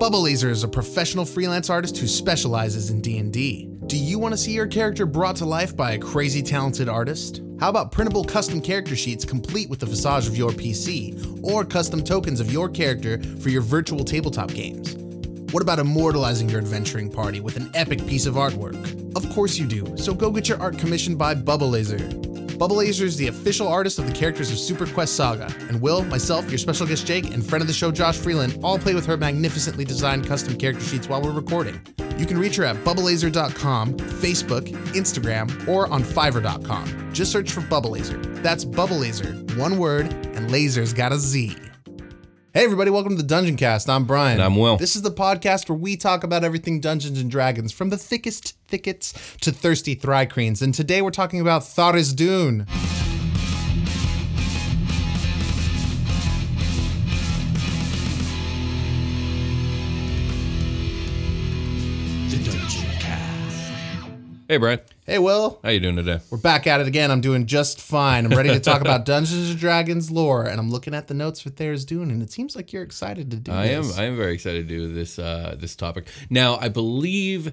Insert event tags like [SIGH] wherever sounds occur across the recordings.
Bubble Lazer is a professional freelance artist who specializes in D&D. Do you want to see your character brought to life by a crazy talented artist? How about printable custom character sheets complete with the visage of your PC, or custom tokens of your character for your virtual tabletop games? What about immortalizing your adventuring party with an epic piece of artwork? Of course you do, so go get your art commissioned by Bubble Lazer. Bubble Lazer is the official artist of the characters of Super Quest Saga, and Will, myself, your special guest Jake, and friend of the show Josh Freeland all play with her magnificently designed custom character sheets while we're recording. You can reach her at bubblelazer.com, Facebook, Instagram, or on Fiverr.com. Just search for Bubble Lazer. That's Bubble Lazer, one word, and laser's got a Z. Hey everybody, welcome to the Dungeoncast. I'm Brian. And I'm Will. This is the podcast where we talk about everything Dungeons and Dragons, from the thickest thickets to thirsty thri-kreens. And today we're talking about Tharizdun. Hey, Brian. Hey Will, How you doing today? we're back at it again. I'm doing just fine. I'm ready to talk about [LAUGHS] Dungeons and Dragons lore, and I'm looking at the notes for Tharizdun, and it seems like you're excited to do this. I am. I am very excited to do this. Uh, this topic. Now, I believe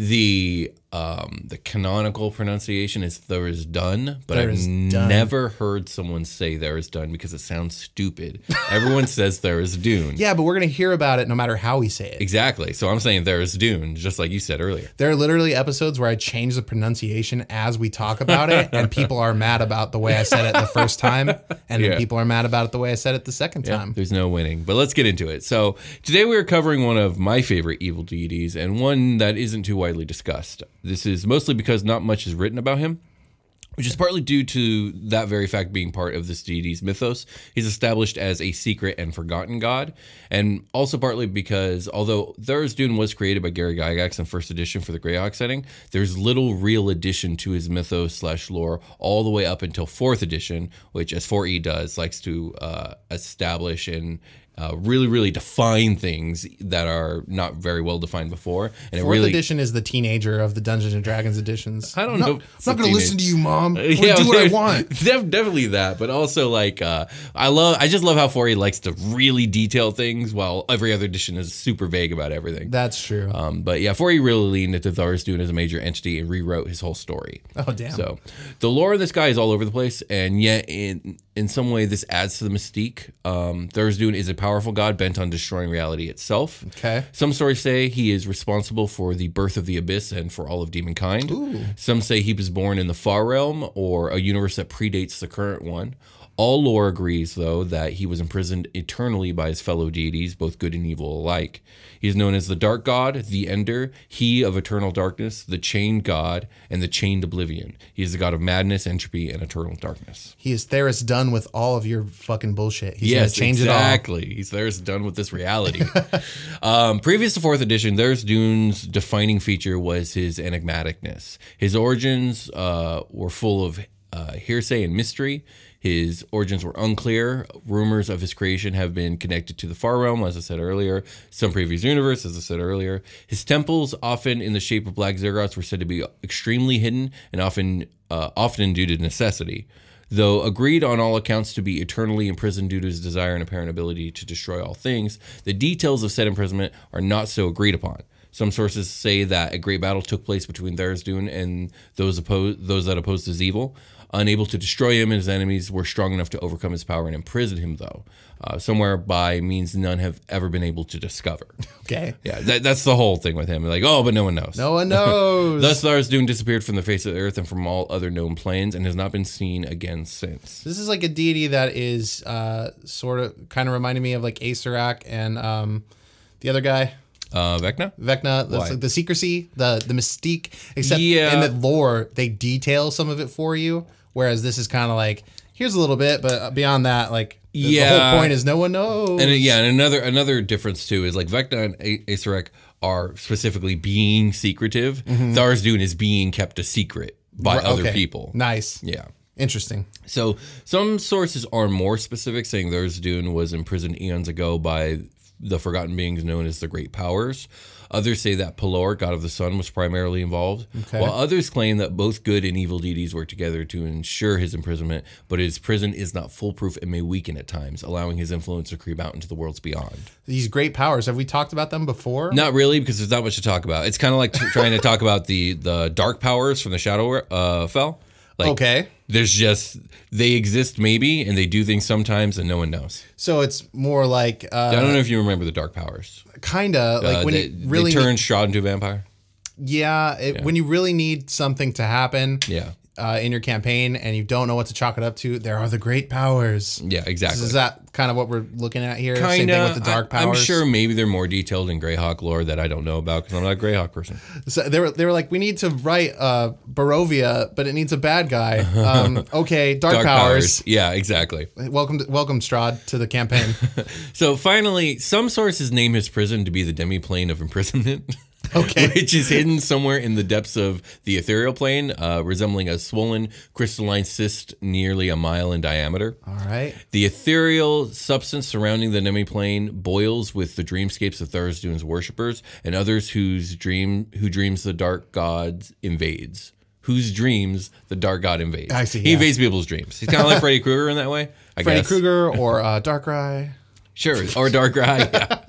the um, the canonical pronunciation is "there is done," but There I've done. never heard someone say "there is done" because it sounds stupid. Everyone [LAUGHS] says "there is Dune." yeah, but we're gonna hear about it no matter how we say it. Exactly. So I'm saying "there is Dune," just like you said earlier. There are literally episodes where I change the pronunciation as we talk about it, and [LAUGHS] people are mad about the way I said it the first time, and then Yeah. people are mad about it the way I said it the second time. There's no winning. But let's get into it. So today we're covering one of my favorite evil deities and one that isn't too widely discussed. This is mostly because not much is written about him. Which is partly due to that very fact being part of this deity's mythos. He's established as a secret and forgotten god, and also partly because although Tharizdun was created by Gary Gygax in first edition for the Greyhawk setting, there's little real addition to his mythos slash lore all the way up until fourth edition, which as 4E does likes to uh, establish and uh, really, really define things that are not very well defined before, and it Fourth really edition is the teenager of the Dungeons and Dragons editions. I don't I'm know Not, I'm it's not going to listen to you, mom. [LAUGHS] I'm gonna do what I want. [LAUGHS] def- definitely that, but also like uh, I love, I just love how 4E likes to really detail things, while every other edition is super vague about everything. That's true. Um, but yeah, 4E really leaned into Tharizdun as a major entity and rewrote his whole story. oh damn. So the lore of this guy is all over the place, and yet in in some way this adds to the mystique. Um, Tharizdun is a powerful god bent on destroying reality itself. Okay. Some stories say he is responsible for the birth of the abyss and for all of demonkind. Some say he was born in the far realm or a universe that predates the current one. All lore agrees, though, that he was imprisoned eternally by his fellow deities, both good and evil alike. He is known as the Dark God, the Ender, He of Eternal Darkness, the Chained God, and the Chained Oblivion. He is the God of madness, entropy, and eternal darkness. he is Theris done with all of your fucking bullshit. He's gonna change exactly. He's there's done with this reality. [LAUGHS] um, previous to fourth edition, there's Dune's defining feature was his enigmaticness. His origins uh, were full of uh, hearsay and mystery. His origins were unclear. Rumors of his creation have been connected to the far realm, as I said earlier. Some previous universe, as I said earlier. His temples, often in the shape of black ziggurat, were said to be extremely hidden and often, uh, often due to necessity. Though agreed on all accounts to be eternally imprisoned due to his desire and apparent ability to destroy all things, the details of said imprisonment are not so agreed upon. Some sources say that a great battle took place between Tharizdun and those opposed, those that opposed his evil. Unable to destroy him, and his enemies were strong enough to overcome his power and imprison him, though. Uh, somewhere by means none have ever been able to discover. [LAUGHS] Okay. Yeah, that, that's the whole thing with him. Like, oh, but no one knows. No one [LAUGHS] knows. Thus, Tharizdun disappeared from the face of the earth and from all other known planes and has not been seen again since. This is like a deity that is uh, sort of kind of reminding me of like Acererak and um, the other guy, Uh, Vecna? Vecna. That's like the secrecy, the the mystique. Except Yeah. in the lore, they detail some of it for you, whereas this is kind of like here's a little bit, but beyond that, like the, the whole point is no one knows. And yeah, and another another difference too is like Vecna and A- are specifically being secretive. Mm-hmm. Tharizdun is being kept a secret by other people. Nice, Yeah. interesting. So some sources are more specific, saying Tharizdun was imprisoned eons ago by the forgotten beings known as the Great Powers. Others say that Pelor, god of the sun, was primarily involved, Okay. while others claim that both good and evil deities work together to ensure his imprisonment, but his prison is not foolproof and may weaken at times, allowing his influence to creep out into the worlds beyond. These great powers. Have we talked about them before? Not really, because there's not much to talk about. It's kind of like trying to talk about the the dark powers from the Shadow uh, Fell. Like, Okay. There's just they exist maybe, and they do things sometimes, and no one knows. So it's more like I uh, don't know if you remember the dark powers. kinda like Uh, when they, you really they turn Strahd into a vampire. yeah, it, when you really need something to happen Yeah, uh, in your campaign and you don't know what to chalk it up to, there are the great powers. yeah, exactly. Is that kind of what we're looking at here? Same Kind thing with the dark I'm sure maybe they're more detailed in Greyhawk lore that I don't know about because I'm not a Greyhawk person. So they were they were like, we need to write uh, Barovia, but it needs a bad guy. Um, [LAUGHS] okay, dark, Dark powers. Yeah, exactly. Welcome, to, welcome, Strahd, to the campaign. [LAUGHS] So finally, some sources name his prison to be the demiplane of imprisonment. [LAUGHS] [LAUGHS] Okay. Which is hidden somewhere in the depths of the ethereal plane, uh, resembling a swollen crystalline cyst nearly a mile in diameter. All right. The ethereal substance surrounding the demiplane boils with the dreamscapes of Tharizdun's worshippers and others whose dream who dreams the dark god invades. Whose dreams the dark god invades. I see, He yeah. invades people's dreams. He's kind of like Freddy Krueger in that way. I [LAUGHS] Freddy. Krueger or uh, Darkrai. Sure. Or Darkrai. [LAUGHS] Yeah.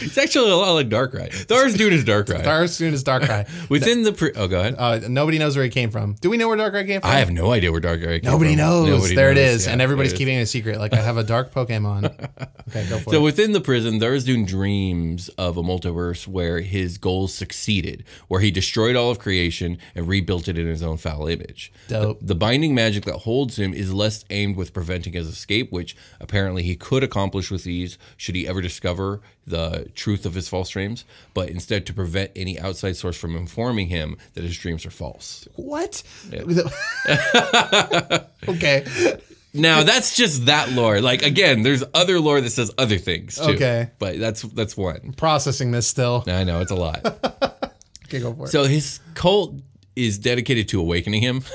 It's actually a lot like Darkrai. Tharizdun is Darkrai. Darkrai is Darkrai. [LAUGHS] Within the pre- oh, go ahead. Uh, nobody knows where he came from. Do we know where Darkrai came from? I have no idea where Darkrai came Nobody from. knows. Nobody there it knows. is, Yeah, and everybody's it is. keeping it a secret. Like I have a dark Pokemon. [LAUGHS] Okay, go for So it. within the prison, Tharizdun dreams of a multiverse where his goals succeeded, where he destroyed all of creation and rebuilt it in his own foul image. Dope. The, the binding magic that holds him is less aimed with preventing his escape, which apparently he could accomplish with ease should he ever discover the truth of his false dreams, but instead to prevent any outside source from informing him that his dreams are false. What? [LAUGHS] [LAUGHS] okay. Now that's just that lore. Like again, there's other lore that says other things too. Okay. But that's that's one. Processing this still. I know it's a lot. [LAUGHS] Okay, go for it. So his cult is dedicated to awakening him. [LAUGHS]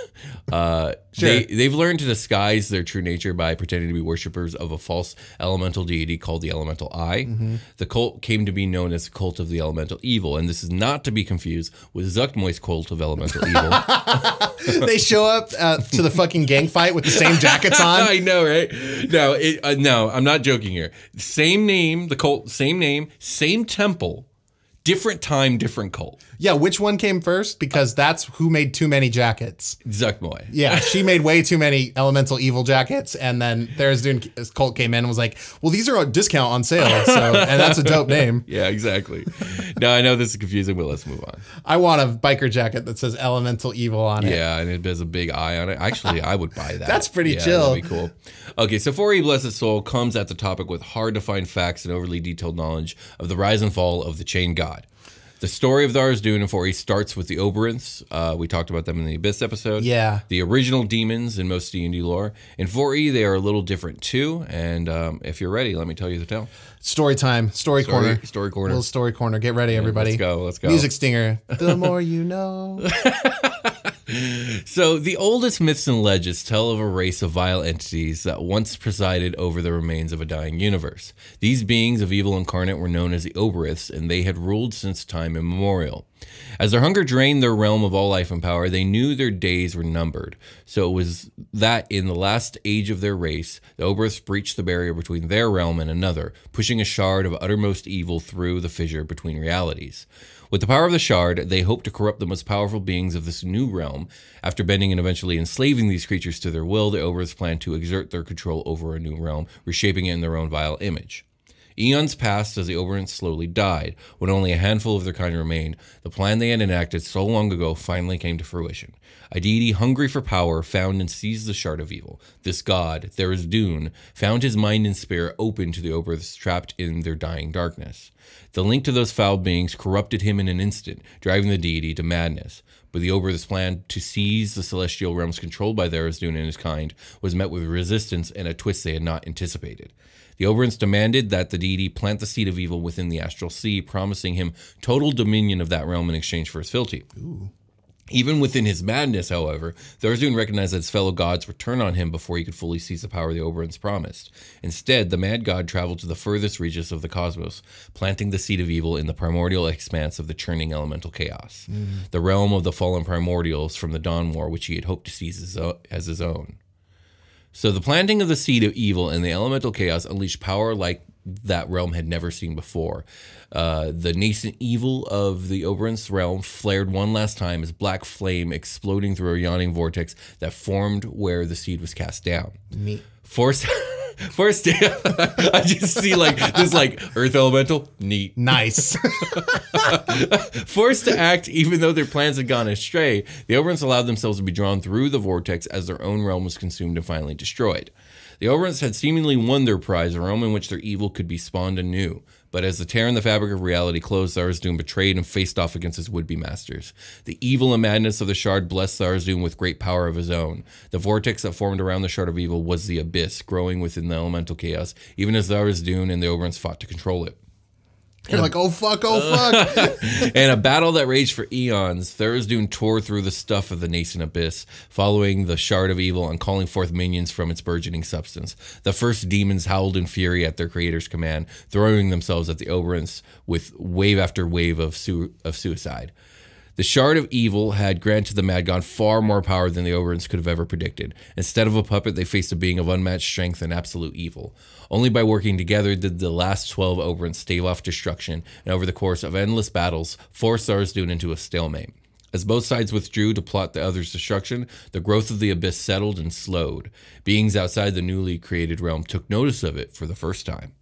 Uh, they, they've learned to disguise their true nature by pretending to be worshippers of a false elemental deity called the Elemental Eye. Mm-hmm. The cult came to be known as the cult of the Elemental Evil, and this is not to be confused with Zuggtmoy's cult of Elemental Evil. [LAUGHS] they show up uh, to the fucking gang fight with the same jackets on. [LAUGHS] I know, right? No, it, uh, no, I'm not joking here. Same name, the cult, same name, same temple, different time, different cult. Yeah, which one came first? Because that's who made too many jackets. Zuggtmoy. Yeah, she made way too many elemental evil jackets, and then Tharizdun cult came in and was like, "Well, these are a discount on sale." So, [LAUGHS] and that's a dope name. Yeah, exactly. no, I know this is confusing, but let's move on. I want a biker jacket that says elemental evil on it. Yeah, and it has a big eye on it. Actually, I would buy [LAUGHS] that. That's pretty yeah, chill. That'd be cool. Okay, so 4E Blessed Soul comes at the topic with hard to find facts and overly detailed knowledge of the rise and fall of the Chain God. The story of Tharizdun in 4E starts with the Obyriths. Uh, we talked about them in the Abyss episode. Yeah. The original demons in most D&D lore. In 4E, they are a little different too. And um, if you're ready, let me tell you the tale. Story time, story, corner, story corner. little story corner. Get ready, everybody. let's go, let's go. Music stinger. The [LAUGHS] more you know. [LAUGHS] So, the oldest myths and legends tell of a race of vile entities that once presided over the remains of a dying universe. These beings of evil incarnate were known as the Obyriths, and they had ruled since time immemorial. As their hunger drained their realm of all life and power, they knew their days were numbered. So it was that in the last age of their race, the Obyriths breached the barrier between their realm and another, pushing a shard of uttermost evil through the fissure between realities. With the power of the shard, they hoped to corrupt the most powerful beings of this new realm. After bending and eventually enslaving these creatures to their will, the Obyriths planned to exert their control over a new realm, reshaping it in their own vile image. Eons passed as the Oberons slowly died. When only a handful of their kind remained, the plan they had enacted so long ago finally came to fruition. A deity hungry for power found and seized the shard of evil. This god, Tharizdun, found his mind and spirit open to the Obyriths trapped in their dying darkness. The link to those foul beings corrupted him in an instant, driving the deity to madness. But the Obyrith's plan to seize the celestial realms controlled by Tharizdun and his kind was met with resistance and a twist they had not anticipated. The Oberons demanded that the deity plant the seed of evil within the astral sea, promising him total dominion of that realm in exchange for his fealty. Even within his madness, however, Tharizdun recognized that his fellow gods would turn on him before he could fully seize the power the Oberons promised. Instead, the mad god traveled to the furthest reaches of the cosmos, planting the seed of evil in the primordial expanse of the churning elemental chaos, mm. the realm of the fallen primordials from the Dawn War, which he had hoped to seize as his own. So the planting of the seed of evil in the elemental chaos unleashed power like that realm had never seen before. Uh, the nascent evil of the Oberon's realm flared one last time as black flame exploding through a yawning vortex that formed where the seed was cast down. Me. [LAUGHS] Forced, forced. [LAUGHS] I just see like this like earth elemental. Neat. Nice. [LAUGHS] [LAUGHS] Forced to act even though their plans had gone astray, the Oberons allowed themselves to be drawn through the vortex as their own realm was consumed and finally destroyed. The Oberons had seemingly won their prize, a realm in which their evil could be spawned anew. But as the tear in the fabric of reality closed, Tharizdun betrayed and faced off against his would-be masters. The evil and madness of the Shard blessed Tharizdun with great power of his own. The vortex that formed around the Shard of Evil was the abyss, growing within the elemental chaos, even as Tharizdun and the Oberons fought to control it. You're like, oh fuck, oh fuck. [LAUGHS] In a battle that raged for eons, Tharizdun tore through the stuff of the nascent abyss, following the shard of evil and calling forth minions from its burgeoning substance. The first demons howled in fury at their creator's command, throwing themselves at the Oberons with wave after wave of, su- of suicide. The Shard of Evil had granted the Mad God far more power than the Oberons could have ever predicted. Instead of a puppet, they faced a being of unmatched strength and absolute evil. Only by working together did the last 12 Oberons stave off destruction, and over the course of endless battles, forced Tharizdun into a stalemate. As both sides withdrew to plot the other's destruction, the growth of the abyss settled and slowed. Beings outside the newly created realm took notice of it for the first time.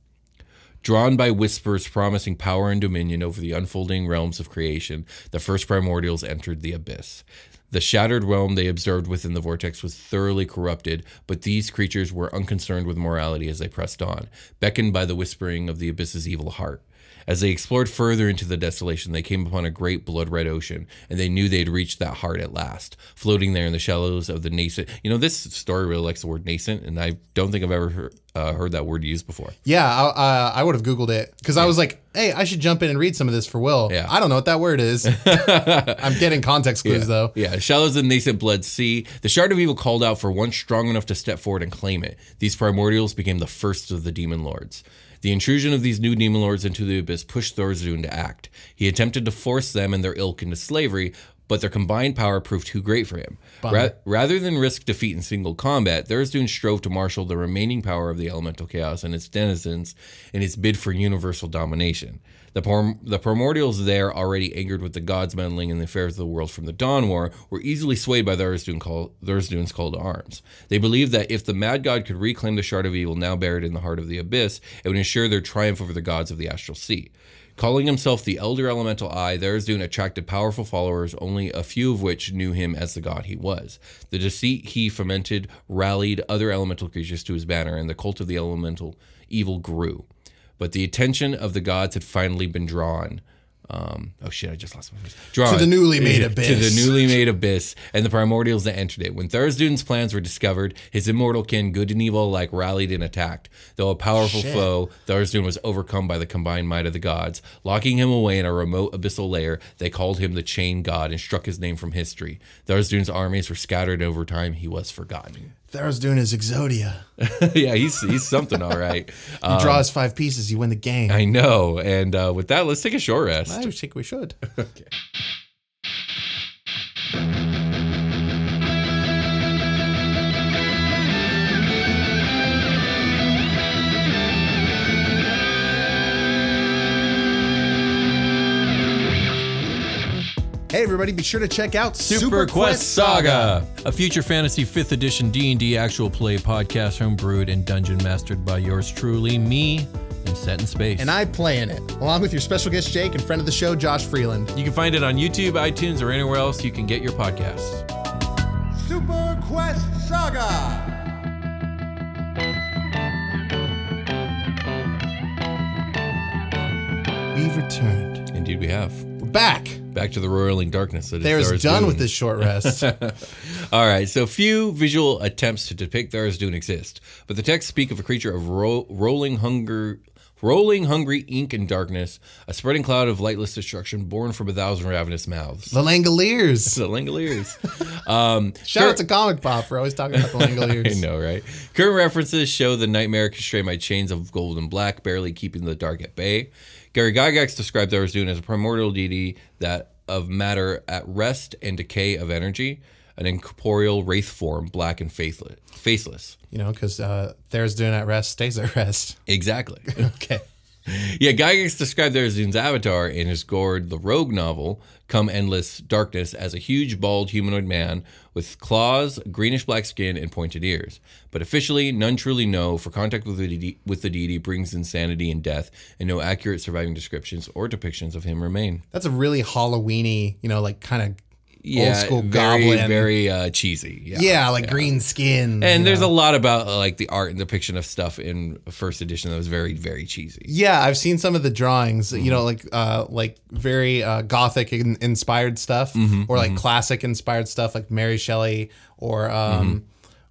Drawn by whispers promising power and dominion over the unfolding realms of creation, the first primordials entered the abyss. The shattered realm they observed within the vortex was thoroughly corrupted, but these creatures were unconcerned with morality as they pressed on, beckoned by the whispering of the abyss's evil heart. As they explored further into the desolation, they came upon a great blood red ocean, and they knew they'd reached that heart at last, floating there in the shallows of the nascent. You know, this story really likes the word nascent, and I don't think I've ever heard, uh, heard that word used before. yeah, I, uh, I would have Googled it because I was like, hey, I should jump in and read some of this for Will. Yeah. I don't know what that word is. [LAUGHS] I'm getting context clues though. Yeah, shallows of the nascent blood sea. The shard of evil called out for one strong enough to step forward and claim it. These primordials became the first of the demon lords. The intrusion of these new demon lords into the abyss pushed Tharizdun to act. He attempted to force them and their ilk into slavery, but their combined power proved too great for him. Ra- rather than risk defeat in single combat, Tharizdun strove to marshal the remaining power of the elemental chaos and its denizens in his bid for universal domination. The, prim- the primordials there, already angered with the gods meddling in the affairs of the world from the Dawn War, were easily swayed by Tharizdun call- Tharizdun's call to arms. They believed that if the Mad God could reclaim the Shard of Evil now buried in the heart of the Abyss, it would ensure their triumph over the gods of the Astral Sea. Calling himself the Elder Elemental Eye, Tharizdun attracted powerful followers, only a few of which knew him as the god he was. The deceit he fomented rallied other elemental creatures to his banner, and the cult of the elemental evil grew. But the attention of the gods had finally been drawn. Um, oh shit! I just lost my voice. Drawn To the newly made abyss. [LAUGHS] to the newly made abyss and the primordials that entered it. When Tharizdun's plans were discovered, his immortal kin, good and evil alike, rallied and attacked. Though a powerful Shit. foe, Tharizdun was overcome by the combined might of the gods. Locking him away in a remote abyssal lair, they called him the Chain God and struck his name from history. Tharizdun's armies were scattered over time. He was forgotten. Tharizdun is Exodia. [LAUGHS] yeah, he's he's something, all right. You draw his five pieces, you win the game. I know. And uh, with that, let's take a short rest. I think we should. [LAUGHS] Hey everybody, be sure to check out Super Quest Saga, a future fantasy 5th edition D&D actual play podcast homebrewed and dungeon mastered by yours truly, me, and set in space. And I play in it, along with your special guest Jake and friend of the show, Josh Freeland. you can find it on YouTube, iTunes, or anywhere else you can get your podcasts. Super Quest Saga! We've returned. Indeed, we have. We're back. Back to the roiling darkness. That is There's Tharizdun. done with this short rest. [LAUGHS] All right, so few visual attempts to depict Tharizdun exist, but the texts speak of a creature of ro- rolling hunger, rolling hungry ink and darkness, a spreading cloud of lightless destruction born from a thousand ravenous mouths. The Langoliers. [LAUGHS] The Langoliers. [LAUGHS] um, Shout out to Comic Pop for always talking about the Langoliers. I know, right? Current references show the nightmare constrained by chains of gold and black, barely keeping the dark at bay. Gary Gygax described Tharizdun as a primordial deity that of matter at rest and decay of energy, an incorporeal wraith form, black and faithless. faceless. You know, because uh, there's doing at rest, stays at rest. Exactly. [LAUGHS] Okay. [LAUGHS] Yeah, Gygax described Tharizdun's avatar in his Gord the Rogue novel, Come Endless Darkness, as a huge, bald humanoid man with claws, greenish black skin, and pointed ears. But officially, none truly know, for contact with the, with the deity brings insanity and death, and no accurate surviving descriptions or depictions of him remain. That's a really Halloweeny, you know, like kind of Yeah, old school very, goblin. very uh, cheesy. Yeah. yeah, like green skin. And there's know. a lot about uh, like the art and depiction of stuff in first edition that was very, very cheesy. Yeah, I've seen some of the drawings. You Mm-hmm. know, like uh, like very uh, gothic in- inspired stuff, Mm-hmm, or like classic inspired stuff, like Mary Shelley, or um, Mm-hmm.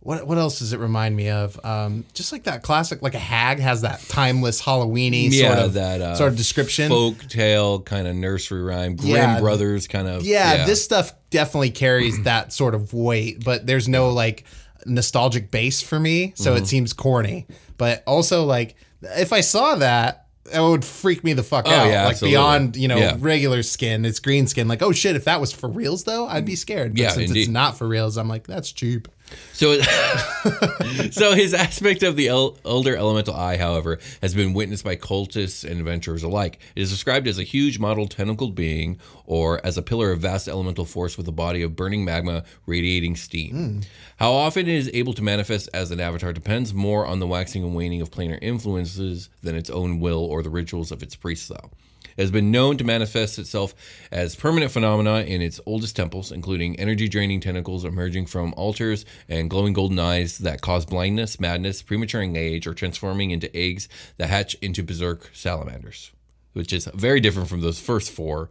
What what else does it remind me of? Um, just like that classic, like a hag has that timeless Halloweeny yeah, sort of that uh, sort of description. folk tale kind of nursery rhyme, Grimm Yeah. Brothers kind of. yeah, this stuff definitely carries [CLEARS THROAT] that sort of weight, but there's no like nostalgic base for me, so Mm-hmm. it seems corny. But also like if I saw that, that would freak me the fuck Oh, out. yeah, like absolutely. beyond, you know, Yeah. regular skin, it's green skin. Like, oh shit, if that was for reals though, I'd be scared. But Yeah, since indeed. it's not for reals, I'm like, that's cheap. So, [LAUGHS] so his aspect of the el- elder elemental eye, however, has been witnessed by cultists and adventurers alike. It is described as a huge mottled tentacled being, or as a pillar of vast elemental force with a body of burning magma radiating steam. Hmm. How often it is able to manifest as an avatar depends more on the waxing and waning of planar influences than its own will or the rituals of its priests, though. Has been known to manifest itself as permanent phenomena in its oldest temples, including energy draining tentacles emerging from altars and glowing golden eyes that cause blindness, madness, prematuring age, or transforming into eggs that hatch into berserk salamanders, which is very different from those first four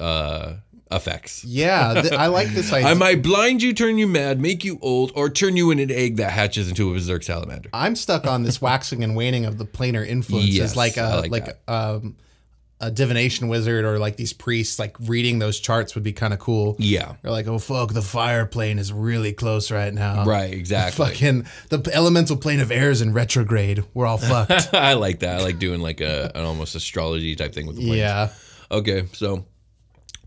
uh, effects. Yeah, th- I like this [LAUGHS] idea. I might blind you, turn you mad, make you old, or turn you in an egg that hatches into a berserk salamander. I'm stuck on this waxing and waning of the planar influences, Yes, like a I like like, um, a divination wizard or like these priests. Like reading those charts would be kind of cool. Yeah. They're like, oh fuck, the fire plane is really close right now. Right, exactly. [LAUGHS] Fucking the elemental plane of air is in retrograde. We're all fucked. [LAUGHS] I like that. I like doing like a an almost astrology type thing with the planes. yeah. Okay, so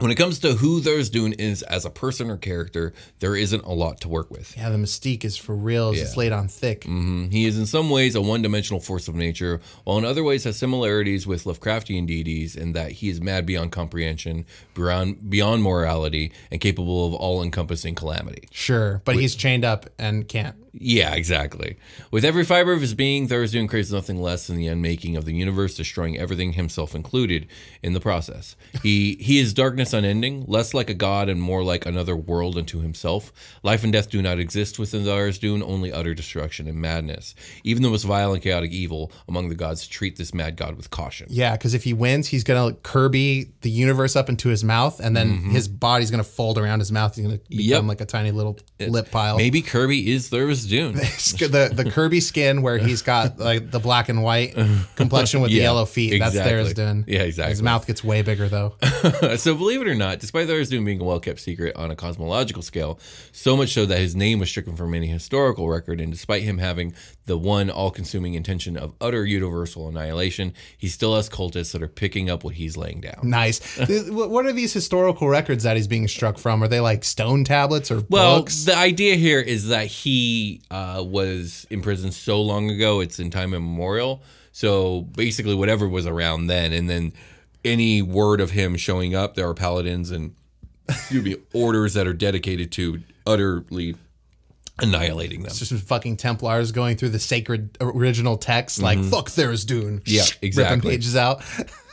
when it comes to who Tharizdun is as a person or character, there isn't a lot to work with. Yeah, the mystique is for real. It's laid on thick. Mhm. He is in some ways a one-dimensional force of nature, while in other ways has similarities with Lovecraftian deities in that he is mad beyond comprehension, beyond beyond morality, and capable of all-encompassing calamity. Sure, but he's chained up and can't. Yeah, exactly. With every fiber of his being, Tharizdun craves nothing less than the unmaking of the universe, destroying everything, himself included, in the process. He he is darkness unending, less like a god and more like another world unto himself. Life and death do not exist within Tharizdun, only utter destruction and madness. Even the most vile and chaotic evil among the gods treat this mad god with caution. Yeah, because if he wins, he's gonna Kirby the universe up into his mouth, and then his body's gonna fold around his mouth. He's gonna become Mm-hmm. Yep. like a tiny little lip pile. Maybe Kirby is Tharizdun. [LAUGHS] the the Kirby skin where he's got like the black and white complexion with the yellow feet. That's exactly. Tharizdun. Yeah, exactly. His mouth gets way bigger though. [LAUGHS] so believe it or not, despite Tharizdun being a well-kept secret on a cosmological scale, so much so that his name was stricken from any historical record, and despite him having the one all-consuming intention of utter universal annihilation, he still has cultists that are picking up what he's laying down. nice. [LAUGHS] What are these historical records that he's being struck from? Are they like stone tablets or Well, books? the idea here is that he uh, was imprisoned so long ago; it's in time immemorial. So basically, whatever was around then, and then any word of him showing up, there are paladins and excuse me, [LAUGHS] orders that are dedicated to utterly annihilating them. Just fucking Templars going through the sacred original text, like "fuck Tharizdun." Mm-hmm. Yeah, [LAUGHS] ripping exactly. pages out.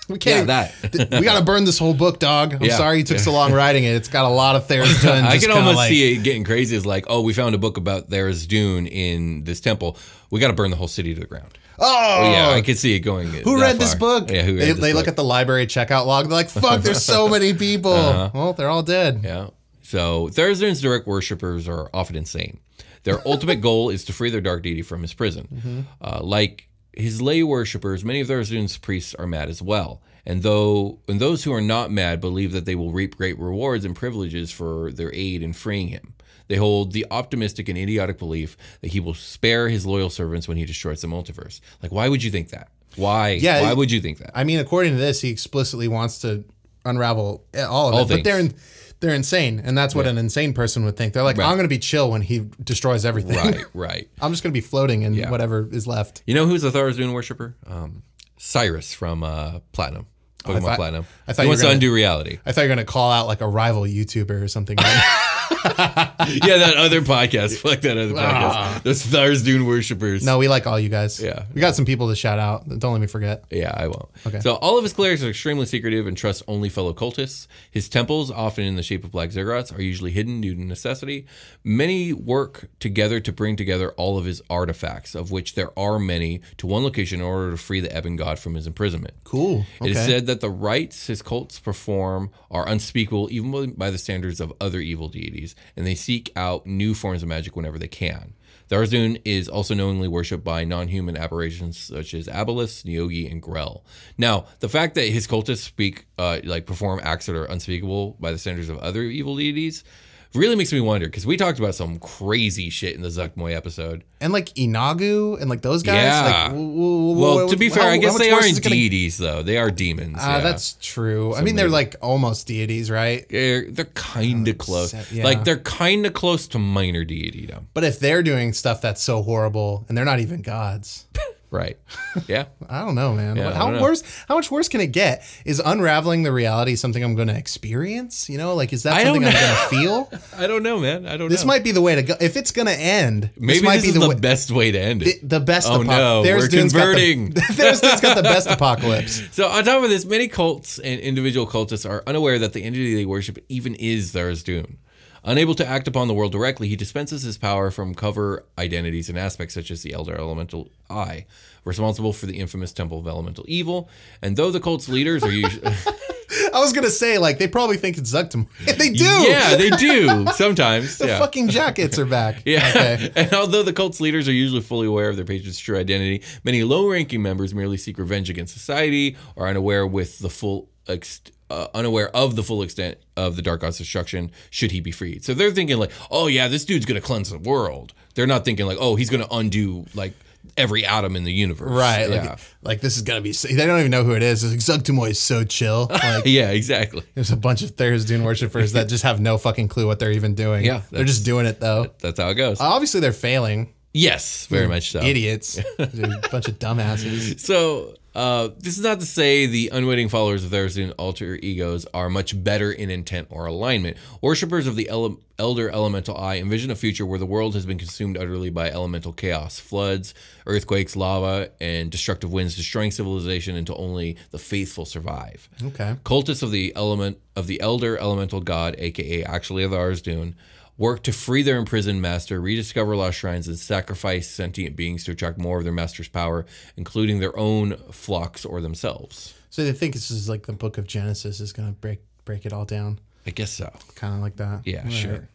We can't. Yeah, that. [LAUGHS] we gotta burn this whole book, dog. I'm Yeah. sorry you took so long writing it. It's got a lot of [LAUGHS] Tharizdun. I can almost like, see it getting crazy. It's like, oh, we found a book about there's Dune in this temple. We got to burn the whole city to the ground. Oh, Oh, yeah, I could see it going. Who read this book? Yeah, who read they, this they look at the library checkout log. They're like, "Fuck, there's so [LAUGHS] many people." Well, they're all dead. Uh-huh. Yeah. So Tharizdun's direct worshippers are often insane. Their ultimate goal is to free their dark deity from his prison. Mm-hmm. Uh, like his lay worshippers, many of Tharizdun's priests are mad as well. And though and those who are not mad believe that they will reap great rewards and privileges for their aid in freeing him. They hold the optimistic and idiotic belief that he will spare his loyal servants when he destroys the multiverse. Like, why would you think that? Why? Yeah, Why would you think that? I mean, according to this, he explicitly wants to unravel all of All it. But they're in, they're insane, and that's what an insane person would think. They're like, Right. I'm going to be chill when he destroys everything. right, right. [LAUGHS] I'm just going to be floating in Yeah. whatever is left. You know who's a Tharizdun worshiper? Um, Cyrus from uh, Platinum. Pokemon thought- Platinum. I thought he you wants were to gonna- undo reality. I thought you were going to call out like a rival YouTuber or something. [LAUGHS] [LAUGHS] yeah, that other podcast. Fuck that other Ah. podcast. Those Tharizdun worshippers. no, we like all you guys. Yeah. we got some people to shout out. Don't let me forget. Yeah, I won't. Okay. So all of his clerics are extremely secretive and trust only fellow cultists. His temples, often in the shape of black ziggurats, are usually hidden due to necessity. Many work together to bring together all of his artifacts, of which there are many, to one location in order to free the Ebon God from his imprisonment. Cool. It is said that the rites his cults perform are unspeakable even by the standards of other evil deities, and they seek out new forms of magic whenever they can. Tharizdun is also knowingly worshipped by non-human aberrations such as aboleths, neogi, and Grell. Now, the fact that his cultists speak, uh, like perform acts that are unspeakable by the standards of other evil deities, really makes me wonder because we talked about some crazy shit in the Zuggtmoy episode. and like Yeenoghu and like those guys. Yeah. Like, Well, to be fair, how- I guess they aren't is gonna- deities though; they are demons. Ah, yeah. That's true. I mean, they're like almost deities, right? they're they're kind of close. se- yeah. Like they're kind of close to minor deity, though. But if they're doing stuff that's so horrible and they're not even gods, [LAUGHS] Right? Yeah. [LAUGHS] I don't know, man. Yeah, how know. worse? How much worse can it get? Is unraveling the reality something I'm going to experience? You know, like is that something I'm going [LAUGHS] to feel? I don't know, man. I don't know. This know. might be the way to go. If it's going to end, Maybe this might this be is the, the, way, best way to end it. the, the best. Oh, apo- no, There's we're Dune's got the- converting. [LAUGHS] There's Dune's got the best apocalypse. So on top of this, many cults and individual cultists are unaware that the entity they worship even is Tharizdun. Unable to act upon the world directly, he dispenses his power from cover identities and aspects such as the Elder Elemental Eye, responsible for the infamous Temple of Elemental Evil. And though the cult's leaders are usually [LAUGHS] I was going to say like they probably think it's Zuctum. [LAUGHS] they do. Yeah, they do [LAUGHS] sometimes. The yeah. fucking jackets are back. Yeah. Okay. And although the cult's leaders are usually fully aware of their patrons' true identity, many low-ranking members merely seek revenge against society or are unaware with the full ex- uh, unaware of the full extent of the dark god's destruction should he be freed. So they're thinking like, "Oh yeah, this dude's going to cleanse the world." They're not thinking like, "Oh, he's going to undo like every atom in the universe." Right. Yeah. Like, like this is going to be. They don't even know who it is. It's like Zuggtmoy is so chill. [LAUGHS] Like yeah, exactly. There's a bunch of Tharizdun worshippers that just have no fucking clue what they're even doing. Yeah, they're just doing it though. That's how it goes. Obviously, they're failing. yes, very much so. Idiots, [LAUGHS] a bunch of dumbasses. So, uh, this is not to say the unwitting followers of Tharizdun alter egos are much better in intent or alignment. Worshippers of the ele- Elder Elemental Eye envision a future where the world has been consumed utterly by elemental chaos, floods, earthquakes, lava, and destructive winds, destroying civilization until only the faithful survive. Okay. Cultists of the element of the Elder Elemental God, aka actually of the Tharizdun, work to free their imprisoned master, rediscover lost shrines, and sacrifice sentient beings to attract more of their master's power, including their own flocks or themselves. So they think this is like the Book of Genesis is going to break break it all down, I guess so. kind of like that. Yeah, All sure.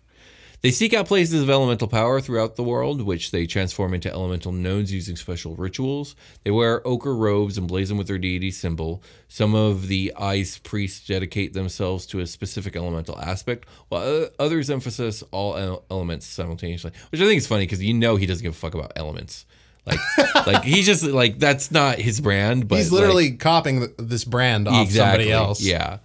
They seek out places of elemental power throughout the world, which they transform into elemental nodes using special rituals. They wear ochre robes emblazoned with their deity symbol. Some of the Ice priests dedicate themselves to a specific elemental aspect, while others emphasize all elements simultaneously. Which I think is funny because you know he doesn't give a fuck about elements. Like, [LAUGHS] like he's just like that's not his brand. But He's like, literally copying this brand off somebody else. Yeah,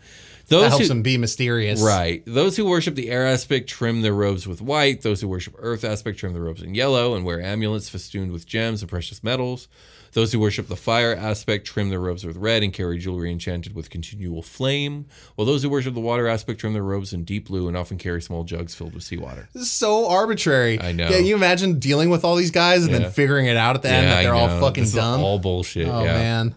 that those helps who- him be mysterious. Right. Those who worship the air aspect trim their robes with white. Those who worship earth aspect trim their robes in yellow and wear amulets festooned with gems and precious metals. Those who worship the fire aspect trim their robes with red and carry jewelry enchanted with continual flame. While those who worship the water aspect trim their robes in deep blue and often carry small jugs filled with seawater. This is so arbitrary. I know. Yeah, you imagine dealing with all these guys and Yeah. then figuring it out at the end that they're all fucking This is dumb. all bullshit. oh yeah. man.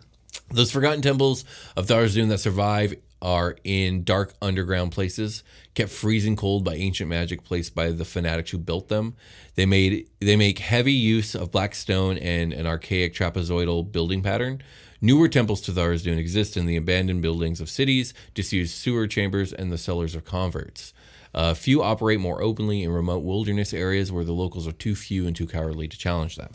Those forgotten temples of Tharizdun that survive are in dark underground places, kept freezing cold by ancient magic placed by the fanatics who built them. They made they make heavy use of black stone and an archaic trapezoidal building pattern. Newer temples to Tharizdun exist in the abandoned buildings of cities, disused sewer chambers, and the cellars of converts. Uh, few operate more openly in remote wilderness areas where the locals are too few and too cowardly to challenge them.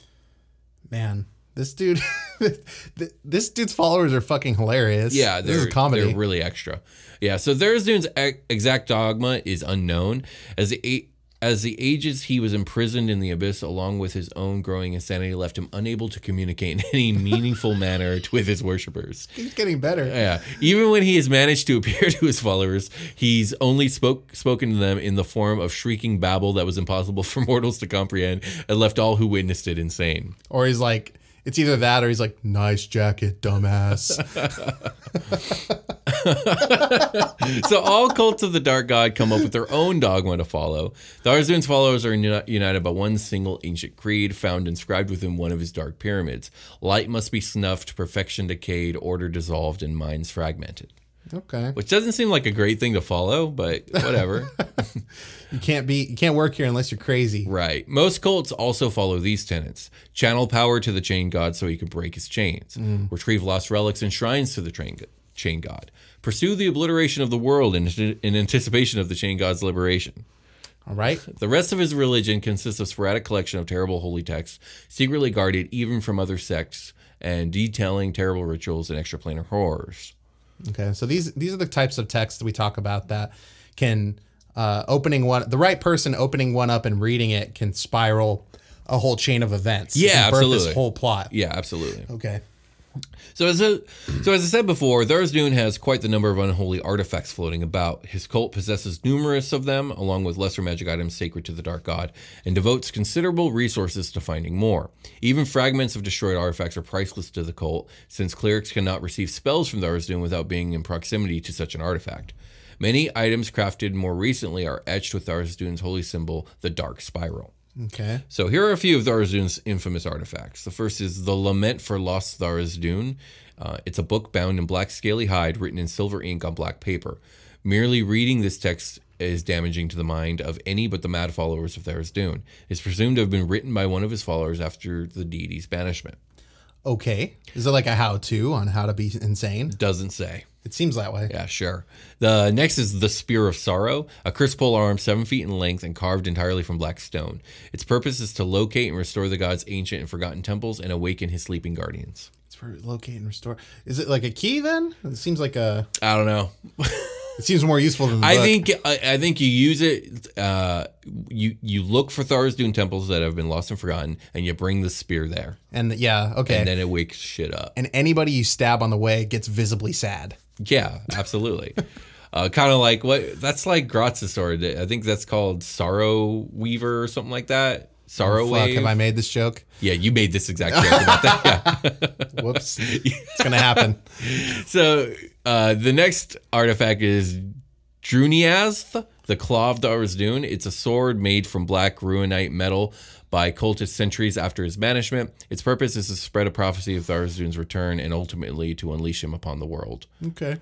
Man, This dude, [LAUGHS] this dude's followers are fucking hilarious. Yeah, this is they're, comedy. they're really extra. Yeah, so Tharizdun's e- exact dogma is unknown. As the as the ages he was imprisoned in the abyss, along with his own growing insanity, left him unable to communicate in any meaningful [LAUGHS] manner with his worshippers. He's getting better. Yeah, even when he has managed to appear [LAUGHS] to his followers, he's only spoke spoken to them in the form of shrieking babble that was impossible for mortals to comprehend, and left all who witnessed it insane. Or he's like, it's either that or he's like, nice jacket, dumbass. [LAUGHS] [LAUGHS] so all cults of the dark god come up with their own dogma to follow. Tharizdun's followers are united by one single ancient creed found inscribed within one of his dark pyramids. Light must be snuffed, perfection decayed, order dissolved, and minds fragmented. Okay. Which doesn't seem like a great thing to follow, but [LAUGHS] whatever. [LAUGHS] You can't be, you can't work here unless you're crazy. right. Most cults also follow these tenets. Channel power to the chain god so he can break his chains. Mm. Retrieve lost relics and shrines to the train, chain god. Pursue the obliteration of the world in, in anticipation of the chain god's liberation. All right. [LAUGHS] The rest of his religion consists of sporadic collection of terrible holy texts, secretly guarded even from other sects, and detailing terrible rituals and extraplanar horrors. Okay. So these, these are the types of texts we talk about that can, uh, opening one, the right person opening one up and reading it can spiral a whole chain of events. Yeah, absolutely. This whole plot. Yeah, absolutely. Okay. So as a, so as I said before, Tharizdun has quite the number of unholy artifacts floating about. His cult possesses numerous of them, along with lesser magic items sacred to the dark god, and devotes considerable resources to finding more. Even fragments of destroyed artifacts are priceless to the cult, since clerics cannot receive spells from Tharizdun without being in proximity to such an artifact. Many items crafted more recently are etched with Tharizdun's holy symbol, the Dark Spiral. Okay. So here are a few of Tharizdun's infamous artifacts. The first is the Lament for Lost Tharizdun. Uh, it's a book bound in black scaly hide, written in silver ink on black paper. Merely reading this text is damaging to the mind of any but the mad followers of Tharizdun. It's presumed to have been written by one of his followers after the deity's banishment. Okay. Is it like a how to on how to be insane? Doesn't say. It seems that way. Yeah, sure. The next is the Spear of Sorrow, a pole arm seven feet in length and carved entirely from black stone. Its purpose is to locate and restore the god's ancient and forgotten temples and awaken his sleeping guardians. It's for locate and restore. Is it like a key then? It seems like a. I don't know. [LAUGHS] It seems more useful than the I book. think I, I think you use it. Uh, you you look for Tharizdun temples that have been lost and forgotten, and you bring the spear there, And yeah, okay. and then it wakes shit up. And anybody you stab on the way gets visibly sad. Yeah, absolutely. [LAUGHS] uh, kind of like what that's like Gratz's sword. I think that's called Sorrow Weaver or something like that. Sorrow Fuck, Wave. have I made this joke? yeah, you made this exact joke about that. [LAUGHS] Yeah. Whoops. it's gonna happen. [LAUGHS] So uh, the next artifact is Druniazth, the Claw of Tharizdun. It's a sword made from black ruinite metal by cultists centuries after his banishment. Its purpose is to spread a prophecy of Tharizdun's return and ultimately to unleash him upon the world. Okay.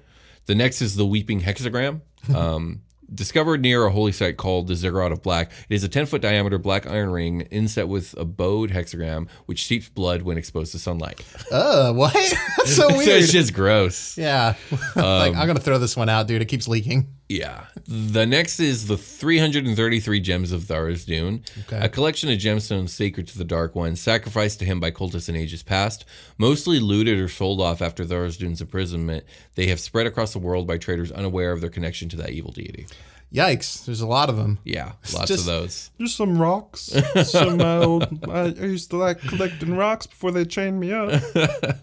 The next is the Weeping Hexagram. Um, discovered near a holy site called the Ziggurat of Black. It is a 10 foot diameter black iron ring inset with a bowed hexagram which seeps blood when exposed to sunlight. Uh, what? [LAUGHS] That's so [LAUGHS] so weird. it's just gross. yeah. [LAUGHS] like, I'm gonna throw this one out, dude. It keeps leaking. Yeah. The next is the 333 Gems of Tharizdun, Okay. a collection of gemstones sacred to the Dark One, sacrificed to him by cultists in ages past. Mostly looted or sold off after Tharizdun's imprisonment, they have spread across the world by traders unaware of their connection to that evil deity. Yikes! There's a lot of them. Yeah, [LAUGHS] lots just- of those. Just some rocks. some uh, old. I, I used to like collecting rocks before they chained me up. [LAUGHS]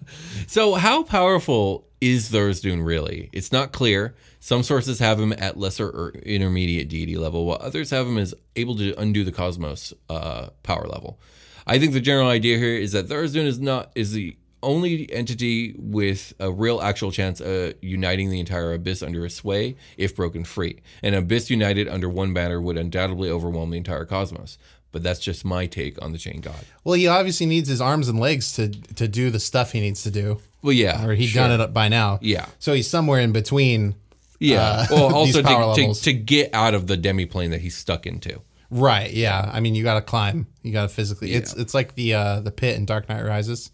So, how powerful is Tharizdun really? It's not clear. Some sources have him at lesser or intermediate deity level, while others have him as able to undo the cosmos uh, power level. I think the general idea here is that Tharizdun is not is the only entity with a real actual chance of uniting the entire abyss under his sway if broken free. An abyss united under one banner would undoubtedly overwhelm the entire cosmos. But that's just my take on the chain god. Well, he obviously needs his arms and legs to to do the stuff he needs to do, Well, yeah, or he'd sure. done it up by now. Yeah. So he's somewhere in between. Yeah. uh, well, [LAUGHS] also to, to, to get out of the demiplane that he's stuck into. Right. Yeah. I mean, you got to climb. You got to physically. It's it's like the uh the pit in Dark Knight Rises.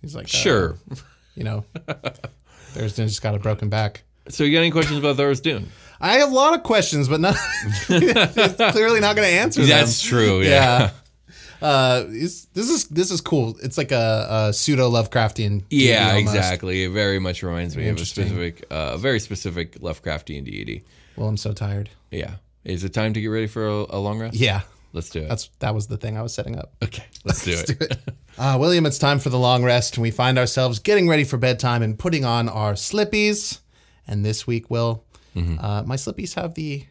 He's like, uh, Sure. [LAUGHS] you know, there's just got a broken back. So you got any questions about Tharizdun? I have a lot of questions, but not [LAUGHS] clearly not going to answer them. That's true. Yeah. Yeah. Uh, this is this is cool. It's like a, a pseudo Lovecraftian. deity Yeah, exactly. It very much reminds me of a specific, uh, very specific Lovecraftian deity. Well, I'm so tired. Yeah. Is it time to get ready for a, a long rest? Yeah, Let's do it. that's that was the thing I was setting up. okay. [LAUGHS] Let's do it. Uh, William, it's time for the long rest, and we find ourselves getting ready for bedtime and putting on our slippies. And this week, Will, Mm-hmm. uh, my slippies have the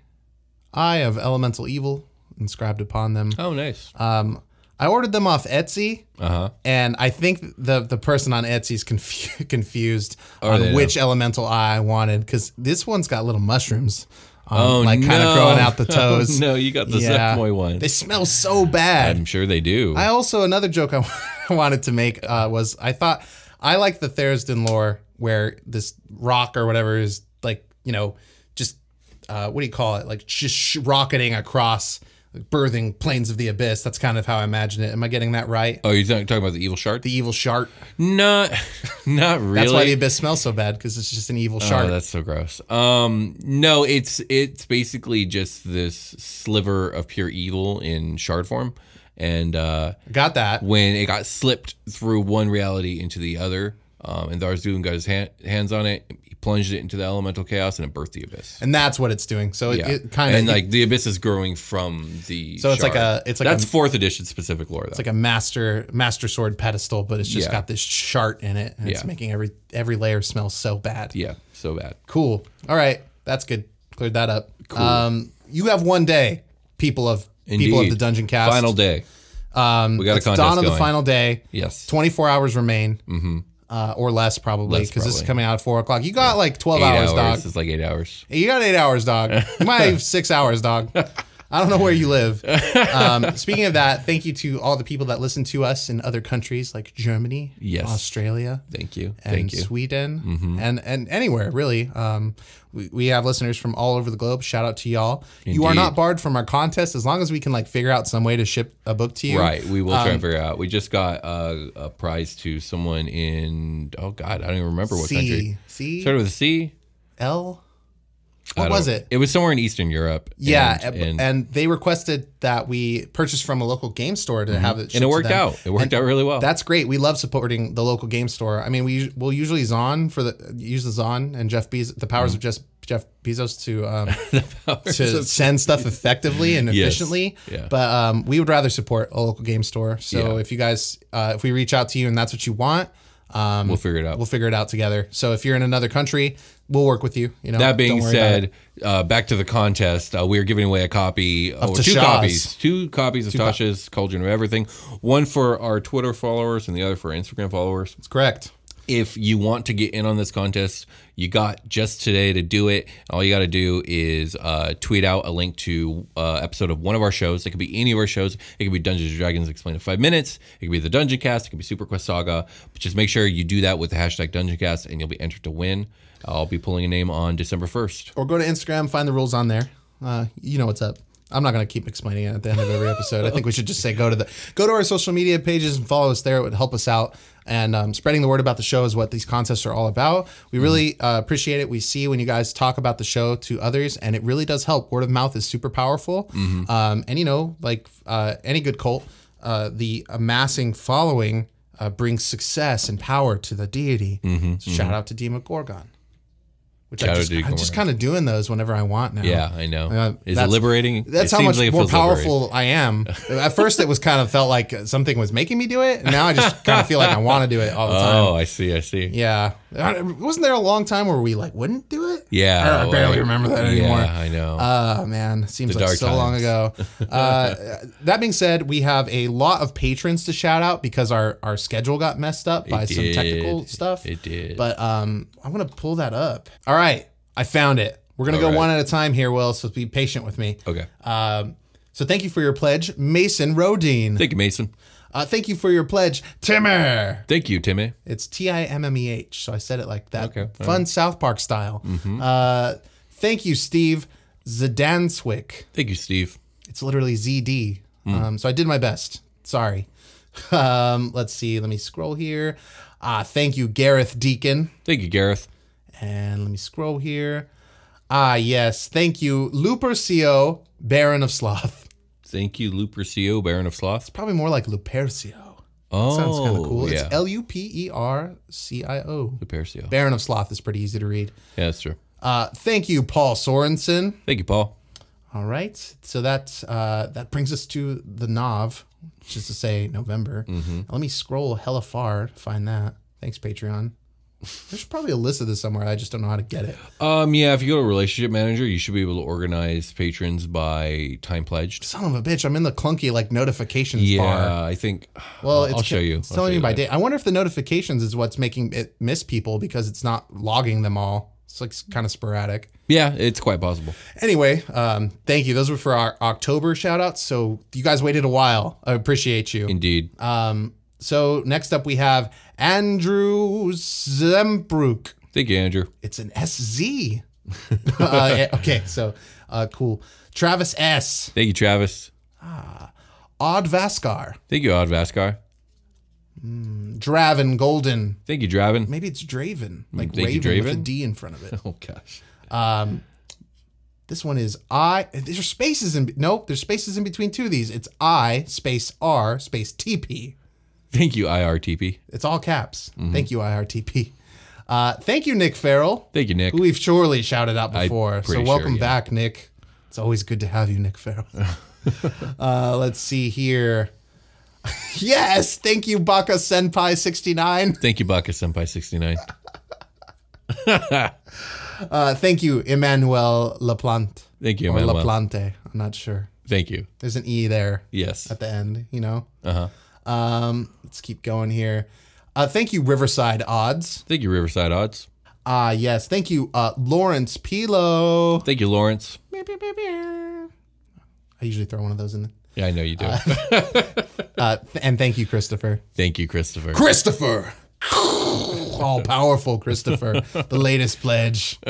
eye of elemental evil inscribed upon them. Oh, nice. Um, I ordered them off Etsy, Uh huh. and I think the the person on Etsy is confu- [LAUGHS] confused Oh, on which elemental eye I wanted because this one's got little mushrooms, um, Oh, like kind no. of growing out [LAUGHS] the Oh, toes. no, you got the Yeah. Zephmoy one. They smell so bad. I'm sure they do. I also another joke I [LAUGHS] wanted to make uh, was I thought I like the Tharizdun lore where this rock or whatever is like you know just uh, what do you call it like just sh- rocketing across birthing plains of the abyss. That's kind of how I imagine it. Am I getting that right? oh, you're talking about the evil shard? The evil shark. not, [LAUGHS] not really. That's why the abyss smells so bad because it's just an evil shark. Oh, that's so gross. Um, no, it's it's basically just this sliver of pure evil in shard form, and uh, Got that. when it got slipped through one reality into the other, um, and Tharizdun got his hand, hands on it, he plunged it into the elemental chaos, and it birthed the abyss. And that's what it's doing. So it, Yeah, it kind of and like the abyss is growing from the. So it's like a- it's like that's a- fourth edition specific lore though. like a master master sword pedestal, but it's just Yeah. got this shart in it, and it's making every every layer smell so bad. yeah, so bad. Cool. All right, that's good. Cleared that up. Um, you have one day, people of people of the Dungeoncast. Final day. Um, We got a it's contest dawn of the final day. Yes. Twenty four hours remain, mm-hmm. Uh, or less probably, because this is coming out at four o'clock. You got like twelve hours, hours. dog. It's like eight hours. You got eight hours, dog. [LAUGHS] You might have six hours, dog. I don't know where you live. [LAUGHS] Um, speaking of that, thank you to all the people that listen to us in other countries like Germany, Yes. Australia, Thank you. and Thank you. Mm-hmm. Sweden, and and anywhere really. Um, we, we have listeners from all over the globe. Shout out to y'all. You are not barred from our contest as long as we can like figure out some way to ship a book to you. Right, we will try Um, and figure out. We just got uh, a prize to someone in oh god, I don't even remember what C country. C Started with a C. L. What was it? It was somewhere in Eastern Europe. Yeah, and, and, and, they requested that we purchase from a local game store to have it. and it worked out. It worked And out really well. That's great. We love supporting the local game store. I mean, we will usually Zon for the use the Zon and Jeff Bezos, the powers of Mm-hmm. just Jeff Bezos to um, [LAUGHS] to send stuff effectively and Yes. efficiently. Yeah. But um, we would rather support a local game store. So Yeah. if you guys, uh, if we reach out to you and that's what you want, um, we'll figure it out. we'll figure it out together. So if you're in another country, we'll work with you. You know. that being Don't worry about it. said, uh, back to the contest. Uh, we are giving away a copy or two copies, two copies of Tasha's Cauldron of Everything. One for our Twitter followers and the other for our Instagram followers. it's correct. If you want to get in on this contest, you got just today to do it. All you got to do is uh, tweet out a link to uh, episode of one of our shows. It could be any of our shows. It could be Dungeons and Dragons Explained in Five Minutes. It could be the Dungeoncast. It could be Superquest Saga. But just make sure you do that with the hashtag Dungeoncast, and you'll be entered to win. I'll be pulling a name on December first. or go to Instagram, find the rules on there. Uh, you know what's up. I'm not gonna keep explaining it at the end of every episode. I think we should just say go to the go to our social media pages and follow us there. It would help us out. And um, spreading the word about the show is what these contests are all about. We really uh, appreciate it. We see when you guys talk about the show to others, and it really does help. Word of mouth is super powerful. Um, and you know, like uh, any good cult, uh, the amassing following uh, brings success and power to the deity. So shout out to Demogorgon. Which I Shout out just, I'm just kind of doing those whenever I want now. Yeah, I know. Uh, Is it liberating? That's It how much like more feels liberating. powerful I am. [LAUGHS] At first, it was kind of felt like something was making me do it. Now I just kind of feel like I want to do it all the [LAUGHS] time. Oh, I see. I see. Yeah. Uh, Wasn't there a long time where we like wouldn't do it? Yeah, I barely well, remember that anymore. Yeah, I know. Oh man, seems The like dark so long ago. [LAUGHS] Uh, that being said, we have a lot of patrons to shout out because our our schedule got messed up by some technical stuff. It did. But um, I'm gonna pull that up. All right, I found it. We're gonna All go right. one at a time here, Will. So be patient with me. okay. Um, so thank you for your pledge, Mason Rodine. Thank you, Mason. Uh, thank you for your pledge, Timmer. Thank you, Timmy. It's T I M M E H. So I said it like that. Okay, Fun South Park style. Uh, thank you, Steve Zadanswick. Thank you, Steve. It's literally ZD. Hmm. Um, so I did my best. Sorry. [LAUGHS] Um, let's see. Let me scroll here. Uh, thank you, Gareth Deacon. Thank you, Gareth. And let me scroll here. Ah, yes. Thank you, Lupercio, Baron of Sloth. Thank you, Lupercio, Baron of Sloth. It's probably more like Lupercio. Oh, Sounds kind of cool. Yeah, It's L U P E R C I O. Lupercio. Baron of Sloth is pretty easy to read. Yeah, that's true. Uh, thank you, Paul Sorensen. Thank you, Paul. All right, so that uh, that brings us to the Nov, which is to say November. Mm-hmm. Let me scroll hella far to find that. Thanks, Patreon. There's probably a list of this somewhere. I just don't know how to get it. Um, yeah, if you go to relationship manager, you should be able to organize patrons by time pledged. Son of a bitch! I'm in the clunky like notifications Yeah, bar. I think. [SIGHS] Well, I'll it's show you. It's telling me by date. I wonder if the notifications is what's making it miss people because it's not logging them all. It's like kind of sporadic. Yeah, it's quite possible. Anyway, um, thank you. Those were for our October shout outs. So you guys waited a while. I appreciate you. Indeed. Um, so next up we have Andrew Zembrook. Thank you, Andrew. It's an SZ. [LAUGHS] uh, okay, so uh, cool. Travis S. Thank you, Travis. Odd Vaskar. Thank you, Odd Vaskar. Draven Golden. Thank you, Draven. Maybe it's Draven. Like thank you, Raven with a D in front of it. [LAUGHS] Oh gosh. Um, This one is I. There's spaces in. Nope, there's spaces in between two of these. It's I space R space TP. Thank you, IRTP. It's all caps. Mm-hmm. Thank you, IRTP. Uh, thank you, Nick Farrell. Thank you, Nick. who we've surely shouted out before. So welcome sure, yeah. back, Nick. It's always good to have you, Nick Farrell. [LAUGHS] uh, let's see here. [LAUGHS] yes, thank you, Baka Senpai sixty nine. Thank you, Baka Senpai sixty nine. [LAUGHS] Uh, thank you, Emmanuel Laplante Thank you, Emmanuel. Laplante. I'm not sure. Thank you. There's an e there Yes. at the end. You know. Uh huh. Um, let's keep going here. Uh, thank you, Riverside Odds. Thank you, Riverside Odds. Ah, yes. Thank you, uh, Lawrence Pilo. Thank you, Lawrence. I usually throw one of those in. there. Yeah, I know you do. [LAUGHS] Uh, th- and thank you, Christopher. Thank you, Christopher. Christopher. All [LAUGHS] powerful Christopher, the latest pledge. [LAUGHS]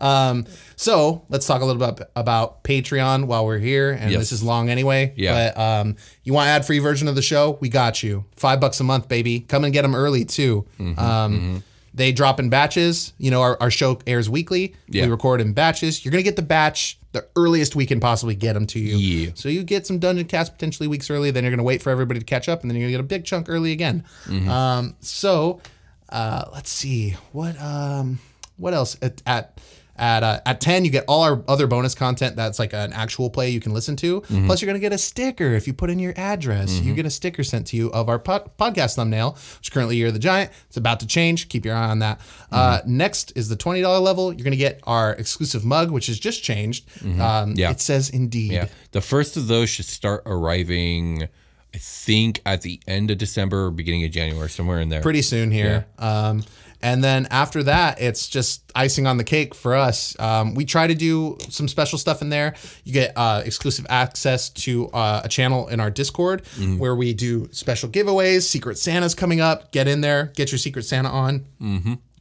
um, so let's talk a little bit about Patreon while we're here. And Yes. this is long anyway. Yeah. But um, you want ad free version of the show? We got you. Five bucks a month, baby. Come and get them early too. Mm-hmm, um, They drop in batches. You know, our, our show airs weekly. Yeah. We record in batches. You're gonna get the batch the earliest we can possibly get them to you. Yeah. So you get some dungeon cast potentially weeks early. Then you're gonna wait for everybody to catch up, and then you're gonna get a big chunk early again. Mm-hmm. Um, so uh, let's see what um, what else at at at, uh, at 10 you get all our other bonus content that's like an actual play you can listen to Mm-hmm. plus you're going to get a sticker if you put in your address you get a sticker sent to you of our pod- podcast thumbnail which is currently you're the giant it's about to change keep your eye on that uh, Mm-hmm. next is the $20 level you're going to get our exclusive mug which has just changed um, Mm-hmm. Yeah. it says indeed Yeah. The first of those should start arriving, I think, at the end of December or beginning of January, somewhere in there. pretty soon here. Um, and then after that, it's just icing on the cake for us. Um, we try to do some special stuff in there. You get uh, exclusive access to uh, a channel in our Discord where we do special giveaways. Secret Santa's coming up. Get in there, get your Secret Santa on.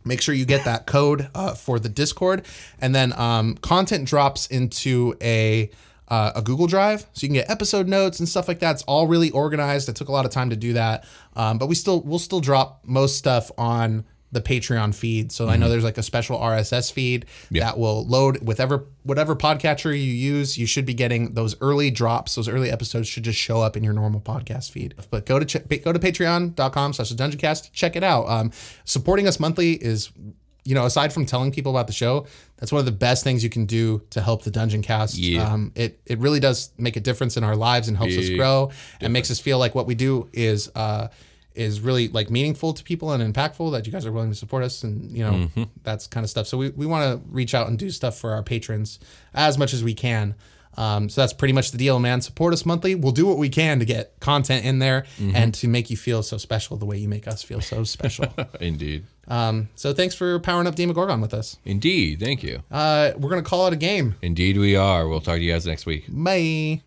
Make sure you get that code uh, for the Discord, and then um, content drops into a uh, a Google Drive, so you can get episode notes and stuff like that. It's all really organized. It took a lot of time to do that, um, but we still we'll still drop most stuff on the Patreon feed. So I know there's like a special RSS feed that will load with ever whatever podcatcher you use. You should be getting those early drops. Those early episodes should just show up in your normal podcast feed. But go to ch- go to patreon.com slash the dungeoncast. Check it out. Um, supporting us monthly is you know, aside from telling people about the show, that's one of the best things you can do to help the Dungeoncast. Yeah. Um, it it really does make a difference in our lives and helps us grow and makes us feel like what we do is uh, is really like meaningful to people and impactful. That you guys are willing to support us and you know Mm-hmm. that's kind of stuff. So we we want to reach out and do stuff for our patrons as much as we can. Um, so that's pretty much the deal, man. Support us monthly. We'll do what we can to get content in there Mm-hmm. and to make you feel so special the way you make us feel so special. [LAUGHS] Indeed. Um, so thanks for powering up Demogorgon with us. Indeed. Thank you. Uh, we're gonna call it a game. Indeed, we are. We'll talk to you guys next week. Bye.